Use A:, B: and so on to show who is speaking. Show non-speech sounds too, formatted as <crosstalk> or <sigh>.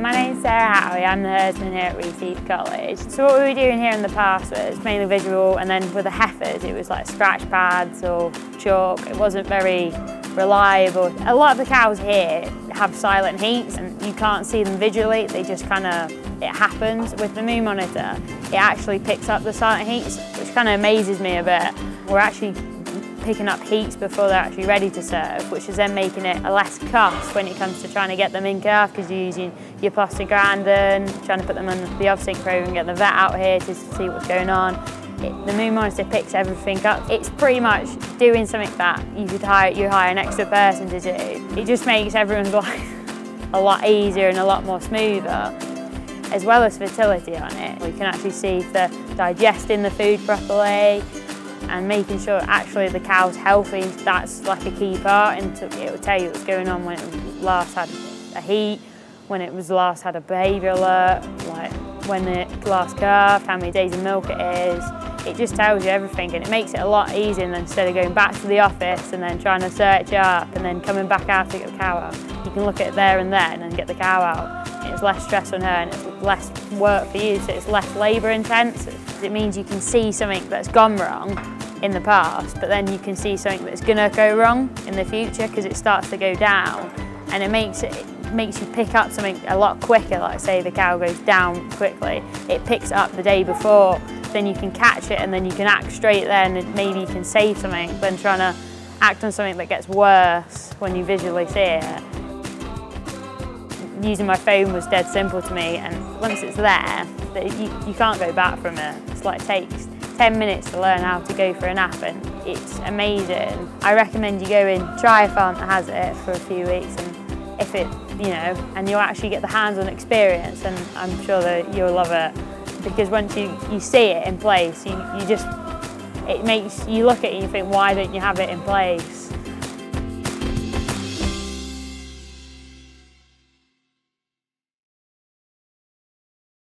A: My name's Sarah Howie, I'm the herdsman here at Reaseheath College. So what we were doing here in the past was mainly visual and then with the heifers it was like scratch pads or chalk. It wasn't very reliable. A lot of the cows here have silent heats and you can't see them visually, they just kind of, it happens. With the MooMonitor, it actually picks up the silent heats, which kind of amazes me a bit. We're actually picking up heats before they're actually ready to serve, which is then making it a less cost when it comes to trying to get them in calf because you're using your prostaglandin, trying to put them on the program, and get the vet out here to see what's going on. It, the MooMonitor picks everything up. It's pretty much doing something that you could hire, you hire an extra person to do. It just makes everyone's <laughs> life a lot easier and a lot more smoother as well as fertility on it. We can actually see if they're digesting the food properly, and making sure actually the cow's healthy, that's like a key part and it will tell you what's going on when it last had a heat, when it was last had a behaviour alert, like when it last calved, how many days of milk it is. It just tells you everything and it makes it a lot easier instead of going back to the office and then trying to search up and then coming back out to get the cow out. You can look at it there and then and get the cow out. It's less stress on her and it's less work for you, so it's less labour intense. It means you can see something that's gone wrong in the past, but then you can see something that's going to go wrong in the future because it starts to go down and it makes it, it makes you pick up something a lot quicker, like say the cow goes down quickly, it picks up the day before, then you can catch it and then you can act straight then and maybe you can save something than trying to act on something that gets worse when you visually see it. Using my phone was dead simple to me and once it's there, you, you can't go back from it. It's like it takes 10 minutes to learn how to go for a nap and it's amazing. I recommend you go and try a farm that has it for a few weeks and if it, you know, and you'll actually get the hands-on experience and I'm sure that you'll love it because once you, you see it in place, you, you just, it makes, you look at it and you think, why don't you have it in place?